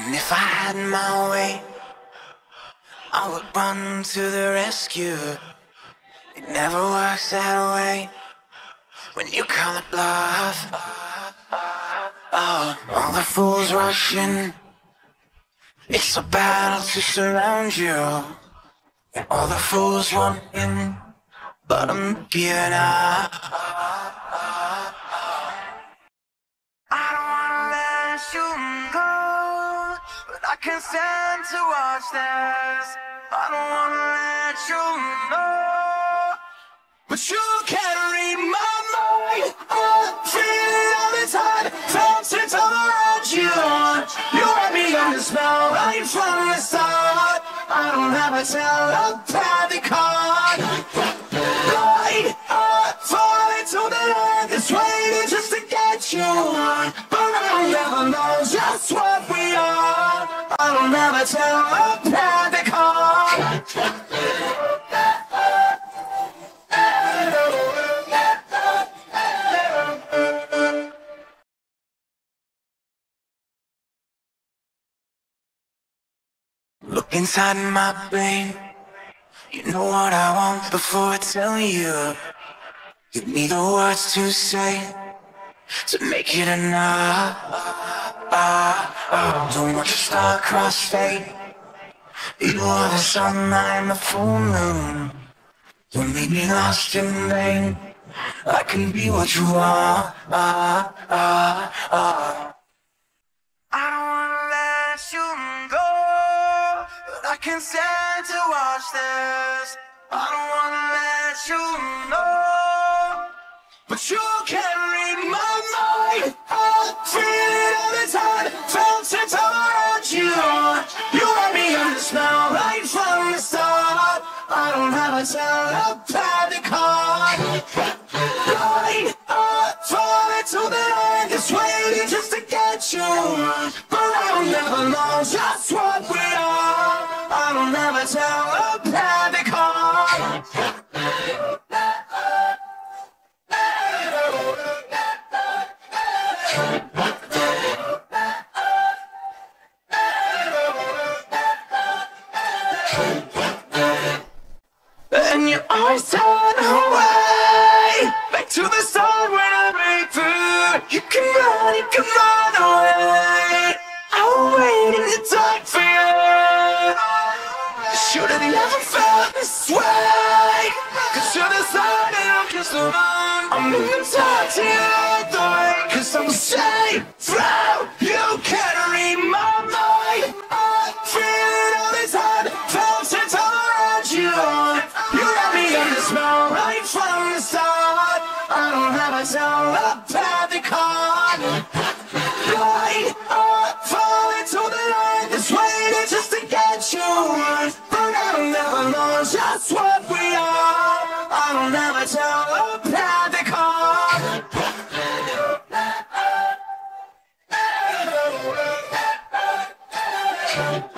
And if I had my way, I would run to the rescue. It never works that way when you call it bluff. Oh, all the fools rushing. It's a battle to surround you. And All the fools want in, but I'm giving up. Can't stand to watch this. I don't wanna let you know, but you can read my mind. I'm feeling all the time, bouncing all around you. You had me on the spell right from the start. I don't have a telepathic. Right, Look inside my brain. You know what I want before I tell you. Give me the words to say to make it enough. I don't want you star-crossed fate. You are the sun, I'm the full moon. Don't leave me lost in vain. I can be what you are. I don't wanna let you go, but I can't stand to watch this. I don't wanna let you know, but you can read my mind. I feel it the time, I don't a telepathic card. Right, I fall into the land that's waiting just to get you. But I'll never know just what we are. I don't have a telepathic Always turn away Back to the sun when I break through You can run, you can run away. I'll wait in the dark for you. Should've never felt this way. Cause you're the sun and I'm just the moon. I'm in the dark to you don't have a telepathic card Right, I fall into the line. Waiting just to get you But know just what we are. I card